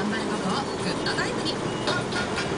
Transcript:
頑張ることをグッドタイムに。